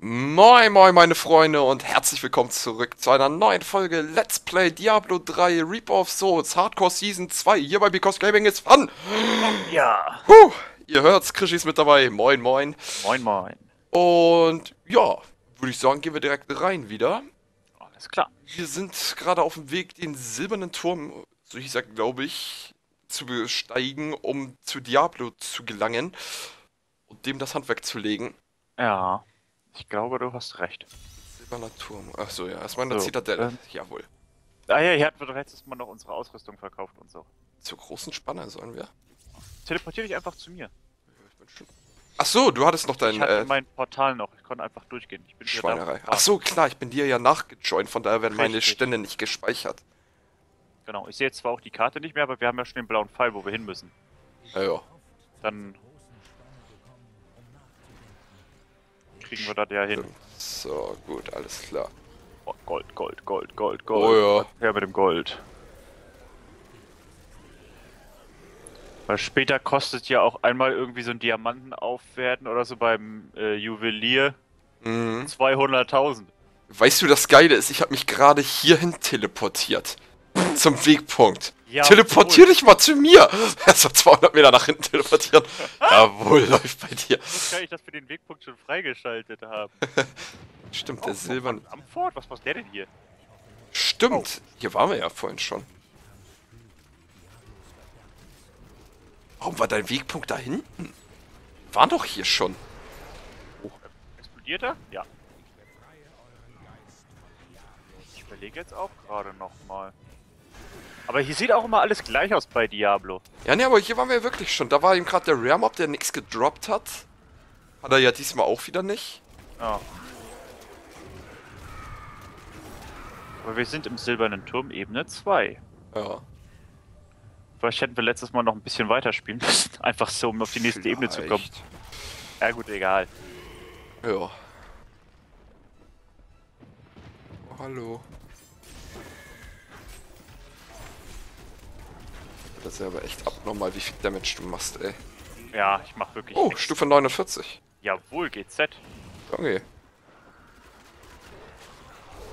Moin moin meine Freunde und herzlich willkommen zurück zu einer neuen Folge Let's Play Diablo 3 Reaper of Souls Hardcore Season 2 hier bei Because Gaming is Fun. Ja. Puh, ihr hört's, Krischi ist mit dabei. Moin moin. Moin, moin. Und ja, würde ich sagen, gehen wir direkt rein wieder. Alles klar. Wir sind gerade auf dem Weg, den silbernen Turm, so hieß er glaube ich, zu besteigen, um zu Diablo zu gelangen und dem das Handwerk zu legen. Ja. Ich glaube, du hast recht. Silberner Turm. Achso, ja, erstmal eine So, Zitadelle. ähm. Jawohl. Ah ja, hier hatten wir doch letztes Mal noch unsere Ausrüstung verkauft und so. Zur großen Spanne sollen wir. Teleportier dich einfach zu mir. Ich Ach so, du hattest noch Ich dein hatte äh, mein Portal noch. Ich konnte einfach durchgehen. Ich bin Schweinerei. ich. Ach so, klar, ich bin dir ja nachgejoint, von daher werden meine Richtig. Stände nicht gespeichert. Genau. Ich sehe jetzt zwar auch die Karte nicht mehr, aber wir haben ja schon den blauen Pfeil, wo wir hin müssen. Ja, ja. Dann kriegen wir das ja hin. So, gut, alles klar. Oh, Gold, Gold, Gold, Gold, Gold. Oh ja. Her mit dem Gold. Weil später kostet ja auch einmal irgendwie so ein Diamanten aufwerten oder so beim äh, Juwelier Mhm. 200.000. Weißt du, das Geile ist, ich habe mich gerade hierhin teleportiert. Zum Wegpunkt. Ja, Teleportier dich mal zu mir! Erst mal 200 Meter nach hinten teleportieren. Jawohl, läuft bei dir. Ich wusste gar nicht, dass wir den Wegpunkt schon freigeschaltet haben. Stimmt, der Oh, Silbern. Am Fort, was macht der denn hier? Stimmt, hier waren wir ja vorhin schon. Warum war dein Wegpunkt da hinten? Waren doch hier schon. Explodiert er? Ja. Ich überlege jetzt auch gerade nochmal. Aber hier sieht auch immer alles gleich aus bei Diablo. Ja, ne, aber hier waren wir wirklich schon. Da war eben gerade der Rare Mob, der nichts gedroppt hat. Hat er ja diesmal auch wieder nicht. Ja. Aber wir sind im silbernen Turm Ebene 2. Ja. Vielleicht hätten wir letztes Mal noch ein bisschen weiter spielen müssen. Einfach so, um auf die nächste Ebene zu kommen. Vielleicht. Ja gut, egal. Ja. Oh, hallo. Das ist ja aber echt abnormal, wie viel Damage du machst, ey. Ja, ich mach wirklich Oh, nix. Stufe 49. Jawohl, GZ. Okay.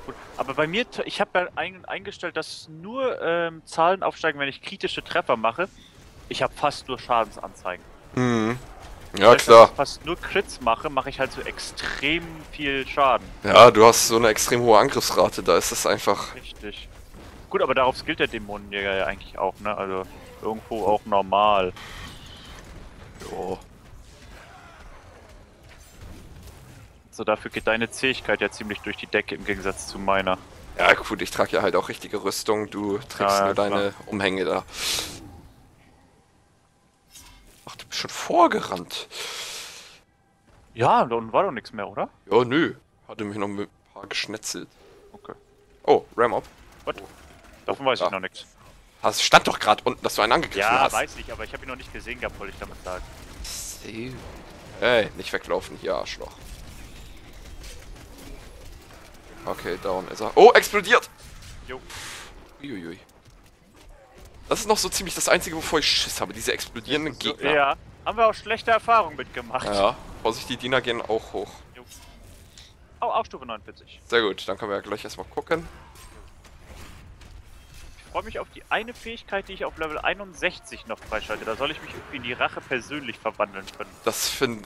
Gut. Aber bei mir, ich habe ja ein, eingestellt, dass nur ähm, Zahlen aufsteigen, wenn ich kritische Treffer mache. Ich habe fast nur Schadensanzeigen. Hm. Das Ja, heißt, klar. Wenn ich fast nur Crits mache, mache ich halt so extrem viel Schaden. Ja, du hast so eine extrem hohe Angriffsrate, da ist es einfach. Richtig. Gut, aber darauf skillt der Dämonenjäger ja eigentlich auch, ne? Also irgendwo auch normal. Oh. So, dafür geht deine Zähigkeit ja ziemlich durch die Decke im Gegensatz zu meiner. Ja, gut, ich trage ja halt auch richtige Rüstung, du trägst Ja, nur deine Umhänge da. Ach, du bist schon vorgerannt. Ja, dann war doch nichts mehr, oder? Ja, nö. Hatte mich noch ein paar geschnetzelt. Okay. Oh, Ram up. What? Davon weiß Ja. ich noch nichts. Das stand doch gerade unten, dass du einen angegriffen Ja, hast. weiß ich, aber ich habe ihn noch nicht gesehen gehabt, wollte ich damit sagen. Ey, nicht weglaufen hier, Arschloch. Okay, down ist er. Oh, explodiert! Jo. Uiuiui. Das ist noch so ziemlich das Einzige, wovor ich Schiss habe, diese explodierenden Gegner. Ja, haben wir auch schlechte Erfahrungen mitgemacht. Ja, Vorsicht, die Diener gehen auch hoch. Oh, auch Stufe 49. Sehr gut, dann können wir ja gleich erstmal gucken. Ich freue mich auf die eine Fähigkeit, die ich auf Level 61 noch freischalte. Da soll ich mich irgendwie in die Rache persönlich verwandeln können. Das find,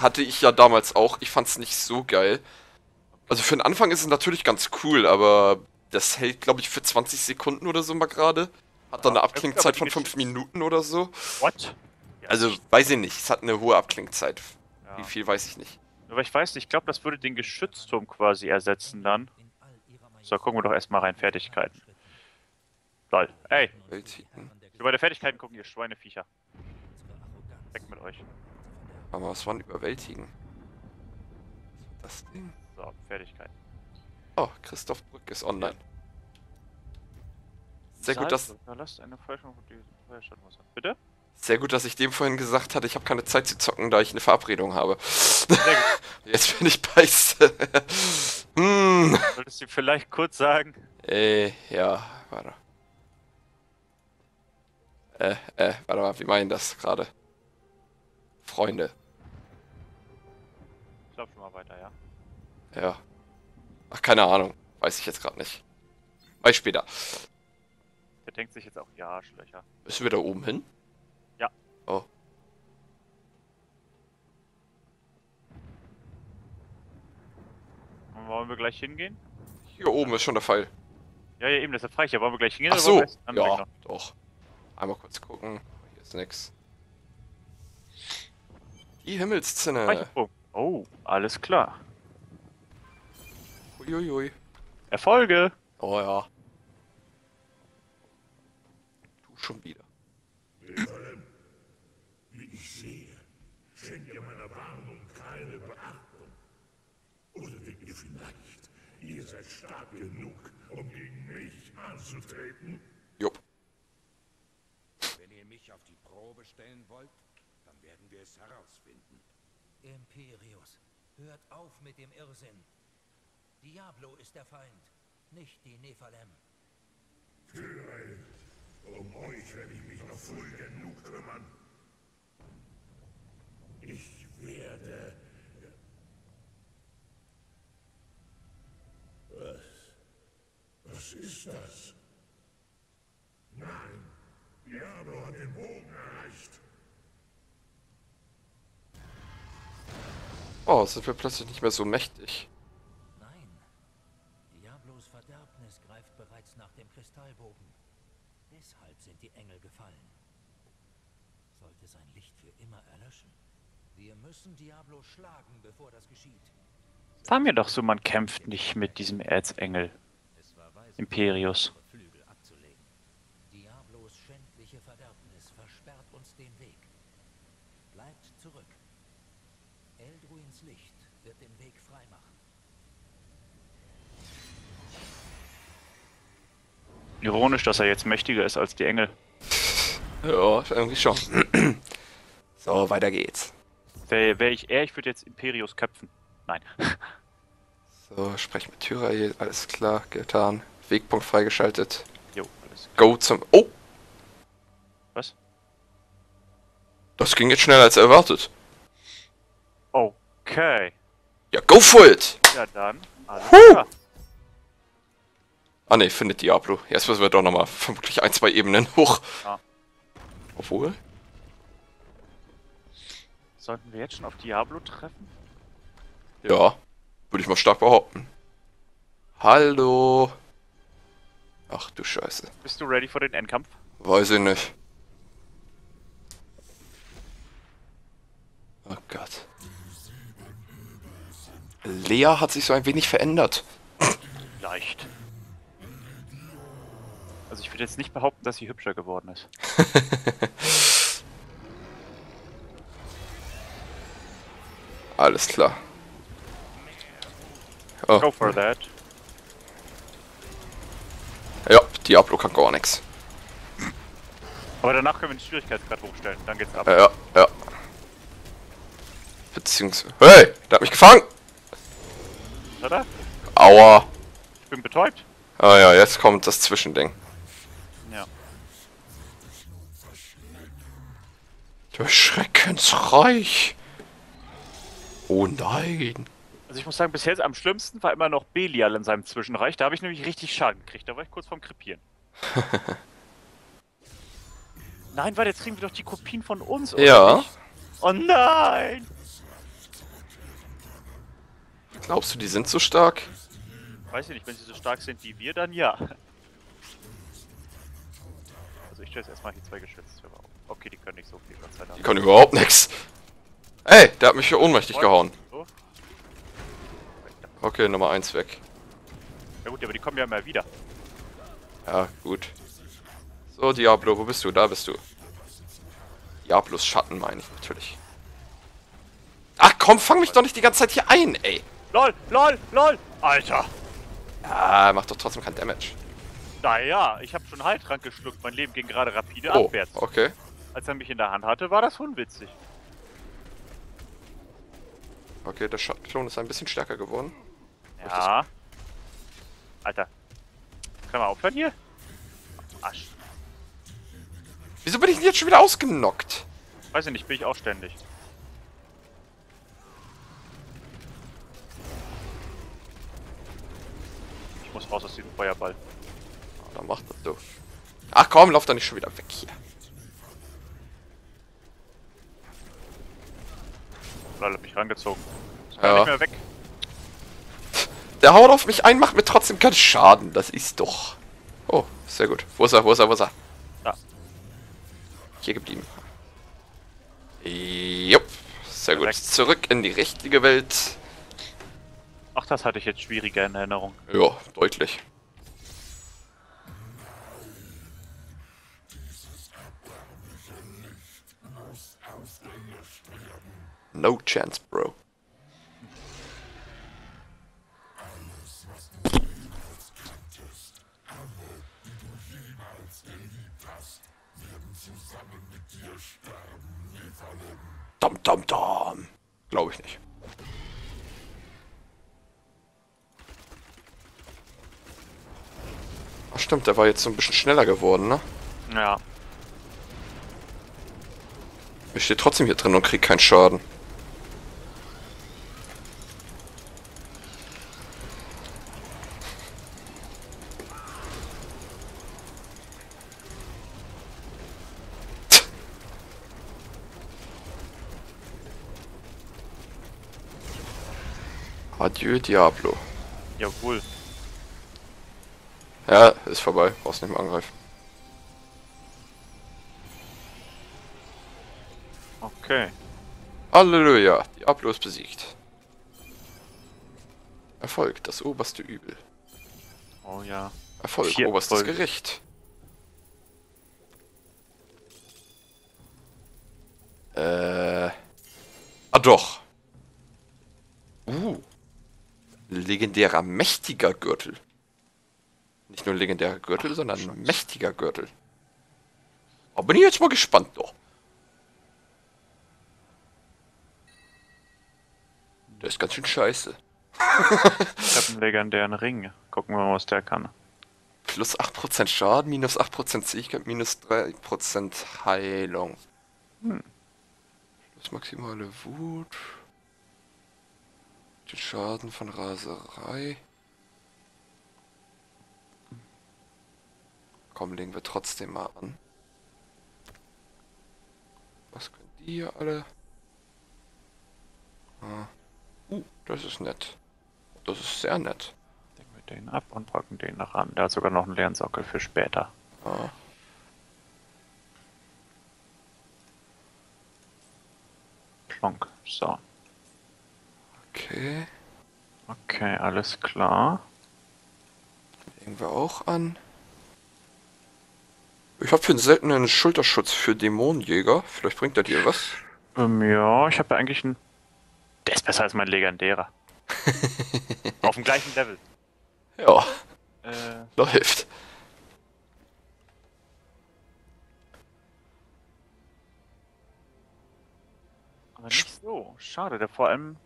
hatte ich ja damals auch. Ich fand's nicht so geil. Also für den Anfang ist es natürlich ganz cool, aber das hält, glaube ich, für 20 Sekunden oder so mal gerade. Hat dann Ja, eine Abklingzeit von die 5 Gesch- Minuten oder so. What? Ja, Also, weiß ich nicht. Es hat eine hohe Abklingzeit. ja. Wie viel weiß ich nicht. Aber ich weiß nicht, ich glaube, das würde den Geschützturm quasi ersetzen dann. So, gucken wir doch erstmal rein. Fertigkeiten. Lol. Ey, bei der Fertigkeiten gucken, ihr Schweineviecher. Weg mit euch. Aber was waren überwältigen? Was war das Ding? So, Fertigkeiten. Oh, Christoph Brück ist online. Sehr gut, dass, Lasst eine Feuerstadt die Feuerstadt muss. Bitte? sehr gut, dass ich dem vorhin gesagt hatte, ich habe keine Zeit zu zocken, da ich eine Verabredung habe. Sehr gut. Jetzt bin ich beiße. hm. Solltest du vielleicht kurz sagen? Äh, ja, warte. Äh, äh, warte mal, wie meinen das gerade? Freunde. Ich glaub schon mal weiter, ja. Ja. Ach, keine Ahnung. Weiß ich jetzt gerade nicht. Weiß später. Der denkt sich jetzt auch, ja, Arschlöcher. Müssen wir da oben hin? Ja. Oh. Wollen wir gleich hingehen? Hier oben ist schon der Pfeil. Ja, ja, eben, deshalb frage ich ja. Wollen wir gleich hingehen? Ach so. Ja, doch. Einmal kurz gucken. Hier ist nix. Die Himmelszinne. Oh, alles klar. Uiuiui. Erfolge! Oh ja. Du schon wieder. Wie ich sehe, schenkt ihr meiner Warnung keine Beachtung. Oder denkt ihr vielleicht, ihr seid stark genug, um gegen mich anzutreten? Jupp. Wenn ihr mich auf die Probe stellen wollt, dann werden wir es herausfinden. Imperius, hört auf mit dem Irrsinn. Diablo ist der Feind, nicht die Nephalem. Tyrael, um euch werde ich mich noch früh genug kümmern. Ich werde... Was? Was ist das? Nein, Diablo hat den Bogen erreicht. Oh, sind wir plötzlich nicht mehr so mächtig. Nein, Diablos Verderbnis greift bereits nach dem Kristallbogen. Deshalb sind die Engel gefallen. Sollte sein Licht für immer erlöschen. Wir müssen Diablo schlagen, bevor das geschieht. War mir doch so, man kämpft nicht mit diesem Erzengel. Imperius. unsere Flügel abzulegen. Diablos schändliche Verderbnis versperrt uns den Weg. Bleibt zurück. Eldruins Licht wird den Weg freimachen. Ironisch, dass er jetzt mächtiger ist als die Engel. Ja, irgendwie schon. so, weiter geht's. Wäre wär ich er, ich würde jetzt Imperius köpfen. Nein. So, sprech mit Tyrael, alles klar, getan. Wegpunkt freigeschaltet. Jo, alles. Go zum... Oh! Was? Das ging jetzt schneller als erwartet. Okay. Ja, go for it! Ja, dann. Alles Huh. klar. Ah ne, findet Diablo. Jetzt müssen wir doch nochmal vermutlich ein, zwei Ebenen hoch. Ja. Obwohl? Sollten wir jetzt schon auf Diablo treffen? Ja. Würde ich mal stark behaupten. Hallo. Ach du Scheiße. Bist du ready für den Endkampf? Weiß ich nicht. Oh Gott. Lea hat sich so ein wenig verändert. Leicht. Also ich würde jetzt nicht behaupten, dass sie hübscher geworden ist. Alles klar. Oh, Go for that. ja, Diablo kann gar nichts. Aber danach können wir den Schwierigkeitsgrad hochstellen. Dann geht's ab. Ja, ja. Beziehungsweise... Hey, der hat mich gefangen! Oder? Aua. Ich bin betäubt. Ah ja, jetzt kommt das Zwischending. Ja. Der Schreckensreich. Oh nein. Also ich muss sagen, bisher am schlimmsten war immer noch Belial in seinem Zwischenreich. Da habe ich nämlich richtig Schaden gekriegt. Da war ich kurz vorm Krepieren. nein, warte, jetzt kriegen wir doch die Kopien von uns, oder Ja. nicht? Oh nein! Glaubst du, die sind so stark? Weiß ich nicht, wenn sie so stark sind wie wir, dann ja. Also ich stelle jetzt erstmal hier zwei Geschütztürme auf. Okay, die können nicht so viel, Gott sei Die Dank. können überhaupt nichts. Ey, der hat mich hier ohnmächtig gehauen. Okay, Nummer 1 weg. Ja gut, aber die kommen ja immer wieder. Ja, gut. So, Diablo, wo bist du? Da bist du. Diablos Schatten meine ich natürlich. Ach komm, fang mich doch nicht die ganze Zeit hier ein, ey. LOL, LOL, LOL! Alter! Ja, macht doch trotzdem kein Damage. Naja, ich habe schon Heiltrank geschluckt. Mein Leben ging gerade rapide Oh, abwärts. okay. Als er mich in der Hand hatte, war das unwitzig. Okay, der Schattenklon ist ein bisschen stärker geworden. Ja. Alter. Können wir aufhören hier? Arsch. Wieso bin ich denn jetzt schon wieder ausgenockt? Weiß ich nicht, bin ich auch ständig. Muss raus aus diesem Feuerball. Dann macht das so. Ach komm, lauf doch nicht schon wieder weg hier. Lol, hab mich rangezogen. Ich Ja. nicht mehr weg. Der haut auf mich ein, macht mir trotzdem keinen Schaden. Das ist doch. Oh, sehr gut. Wo ist er, wo ist er, wo ist er? Da. Hier geblieben. Jupp. Sehr gut. Zurück in die richtige Welt. Ach, das hatte ich jetzt schwieriger in Erinnerung. Ja, deutlich. No chance, bro. Dam, dam, dam. Glaube ich nicht. Stimmt, der war jetzt so ein bisschen schneller geworden, ne? Ja. Ich stehe trotzdem hier drin und krieg keinen Schaden. Adieu, Diablo. Jawohl. Ja, ist vorbei. Brauchst nicht mehr angreifen. Okay. Halleluja, Diablo ist besiegt. Erfolg, das oberste Übel. Oh ja. Erfolg, Vier oberstes Erfolge. Gericht. Äh. Ah doch. Uh. Legendärer mächtiger Gürtel. Nicht nur legendärer Gürtel, sondern mächtiger Gürtel. Oh, bin ich jetzt mal gespannt doch. Der ist ganz schön scheiße. Ich habe einen legendären Ring. Gucken wir mal, was der kann. Plus 8% Schaden, minus 8% Zähigkeit, minus 3% Heilung. Hm. Das maximale Wut. Den Schaden von Raserei. Komm, legen wir trotzdem mal an. Was können die hier alle? Ah. Uh, das ist nett. Das ist sehr nett. Decken wir den ab und packen den noch ran. Der hat sogar noch einen leeren Sockel für später. Ah. Plonk. So. Okay. Okay, alles klar. Legen wir auch an. Ich habe für einen seltenen Schulterschutz für Dämonenjäger. Vielleicht bringt er dir was. Ähm, ja, ich habe ja eigentlich einen. Der ist besser als mein legendärer. Auf dem gleichen Level. Ja, Äh, läuft. aber nicht so. Schade, der vor allem.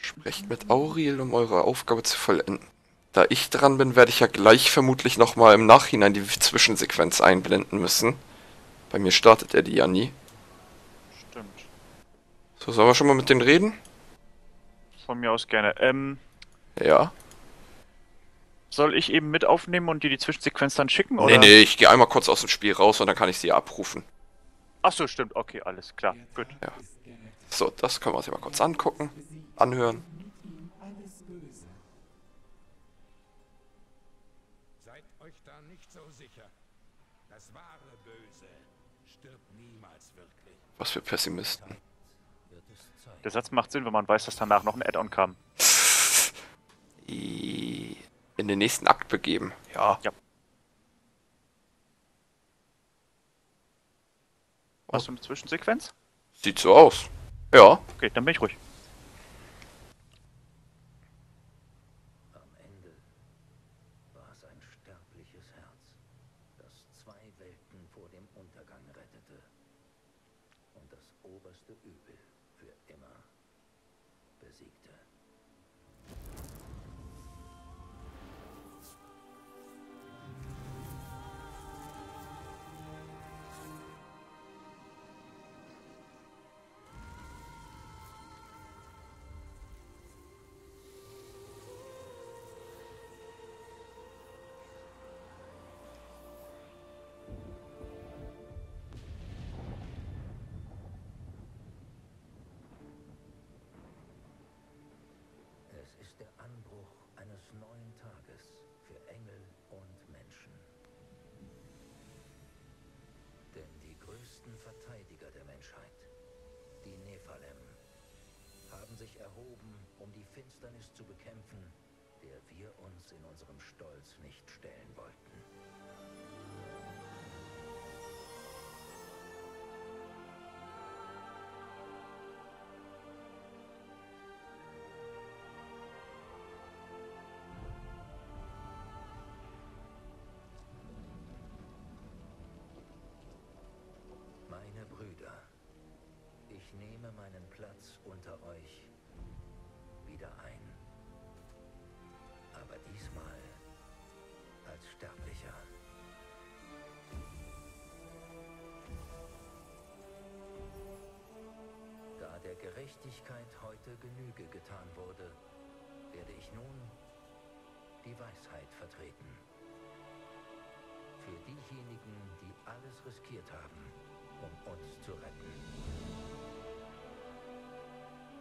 Sprecht mit Auriel, um eure Aufgabe zu vollenden. Da ich dran bin, werde ich ja gleich vermutlich nochmal im Nachhinein die Zwischensequenz einblenden müssen. Bei mir startet er die ja nie. Stimmt. So, sollen wir schon mal mit denen reden? Von mir aus gerne. Ähm, Ja. soll ich eben mit aufnehmen und dir die Zwischensequenz dann schicken? Nee, Oder? nee, ich gehe einmal kurz aus dem Spiel raus und dann kann ich sie abrufen. Ach so, stimmt. Okay, alles klar. Gut. So, das können wir uns ja mal kurz angucken, anhören. Was für Pessimisten. Der Satz macht Sinn, wenn man weiß, dass danach noch ein Add-on kam. In den nächsten Akt begeben. Ja. Ja. Hast du eine Zwischensequenz? Sieht so aus. Ja. Okay, dann bin ich ruhig. Finsternis zu bekämpfen, der wir uns in unserem Stolz nicht stellen wollten. Wieder ein. Aber diesmal als Sterblicher. Da der Gerechtigkeit heute Genüge getan wurde, werde ich nun die Weisheit vertreten. Für diejenigen, die alles riskiert haben, um uns zu retten.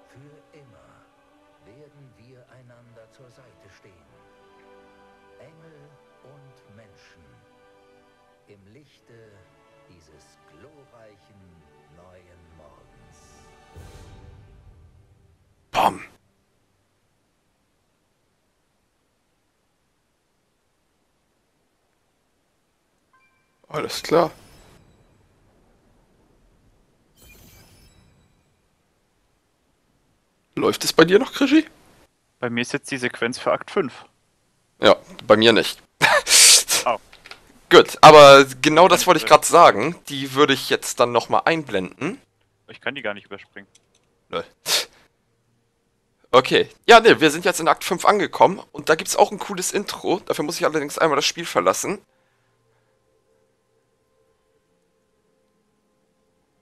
Für immer werden wir einander zur Seite stehen. Engel und Menschen. Im Lichte dieses glorreichen neuen Morgens. Bam. Alles klar. Läuft es bei dir noch, Krischi? Bei mir ist jetzt die Sequenz für Akt 5. Ja, bei mir nicht. Oh. Gut, aber genau das wollte ich gerade sagen. Die würde ich jetzt dann nochmal einblenden. Ich kann die gar nicht überspringen. Nö. Okay. Ja, ne, wir sind jetzt in Akt 5 angekommen und da gibt's auch ein cooles Intro. Dafür muss ich allerdings einmal das Spiel verlassen.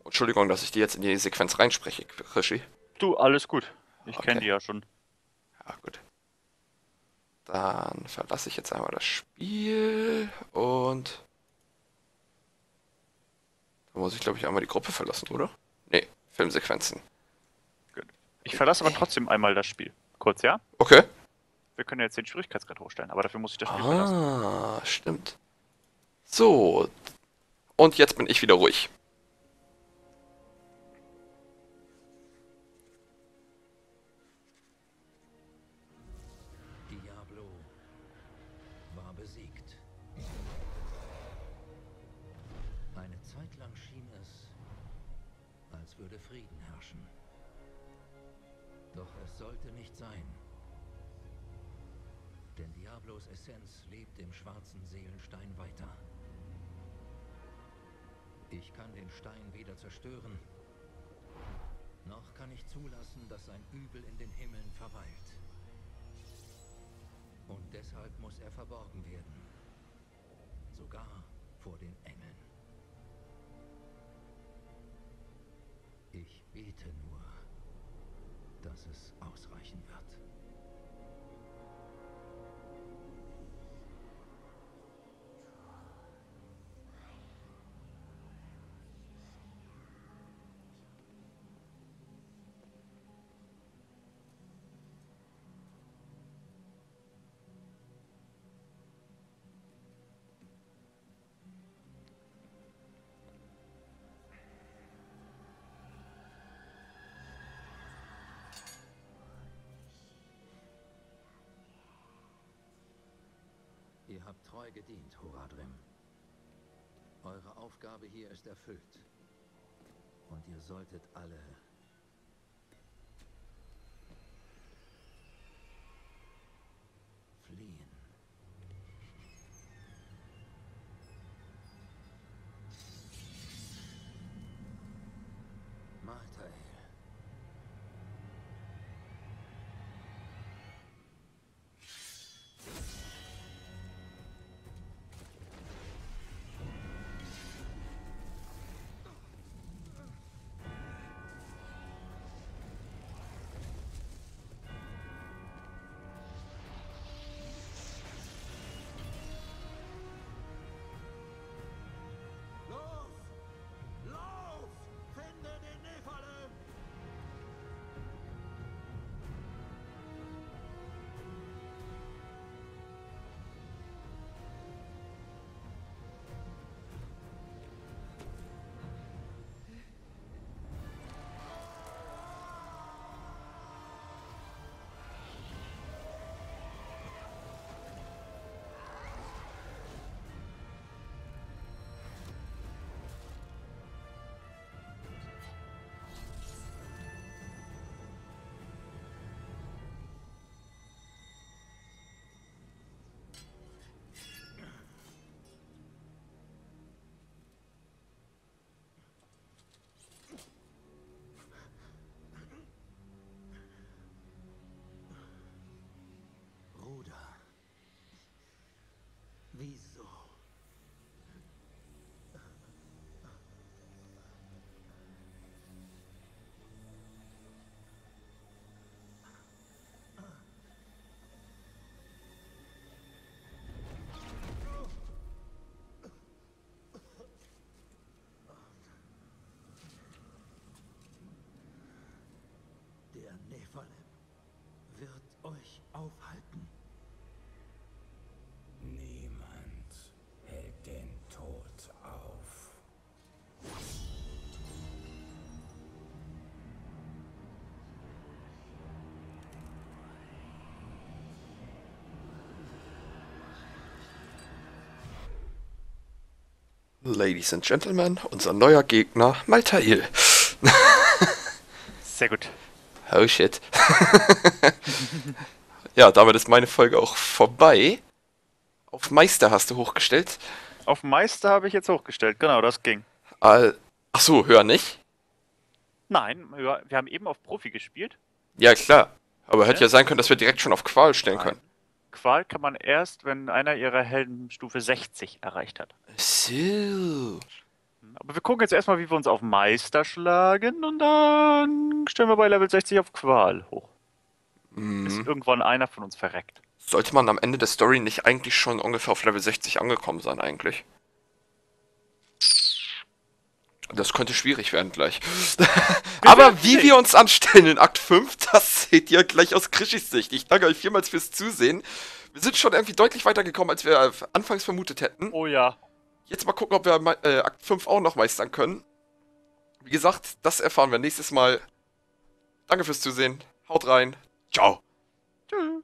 Entschuldigung, dass ich dir jetzt in die Sequenz reinspreche, Krischi. Du, alles gut. Ich Okay. kenne die ja schon. Ja, gut. Dann verlasse ich jetzt einmal das Spiel und... Da muss ich, glaube ich, einmal die Gruppe verlassen, oder? Nee, Filmsequenzen. Ich verlasse aber trotzdem einmal das Spiel. Kurz, ja? Okay. Wir können jetzt den Schwierigkeitsgrad hochstellen, aber dafür muss ich das Spiel verlassen. Ah, stimmt. So. Und jetzt bin ich wieder ruhig. Besiegt. Eine Zeit lang schien es, als würde Frieden herrschen. Doch es sollte nicht sein. Denn Diablos Essenz lebt im schwarzen Seelenstein weiter. Ich kann den Stein weder zerstören, noch kann ich zulassen, dass sein Übel in den Himmeln verweilt. Und deshalb muss er verborgen werden. Sogar vor den Engeln. Ich bete nur, dass es ausreichen wird. Ihr habt treu gedient, Horadrim. Eure Aufgabe hier ist erfüllt. Und ihr solltet alle Der Nephalem wird euch aufhalten. Niemand hält den Tod auf. Ladies and Gentlemen, unser neuer Gegner, Maltail. Sehr gut. Oh shit. ja, damit ist meine Folge auch vorbei. Auf Meister hast du hochgestellt. Auf Meister habe ich jetzt hochgestellt, genau, das ging. Äh, ach so, hör nicht. Nein, wir haben eben auf Profi gespielt. Ja, klar. Aber hätte Ja? ja sein können, dass wir direkt schon auf Qual stellen Nein. können. Qual kann man erst, wenn einer ihrer Helden Stufe 60 erreicht hat. So. Aber wir gucken jetzt erstmal, wie wir uns auf Meister schlagen und dann stellen wir bei Level 60 auf Qual hoch. Bis Mhm. irgendwann einer von uns verreckt. Sollte man am Ende der Story nicht eigentlich schon ungefähr auf Level 60 angekommen sein, eigentlich? Das könnte schwierig werden gleich. Aber wie wir uns anstellen in Akt 5, das seht ihr gleich aus Krischis Sicht. Ich danke euch vielmals fürs Zusehen. Wir sind schon irgendwie deutlich weitergekommen, als wir anfangs vermutet hätten. Oh ja. Jetzt mal gucken, ob wir äh, Akt 5 auch noch meistern können. Wie gesagt, das erfahren wir nächstes Mal. Danke fürs Zusehen. Haut rein. Ciao. Tschüss.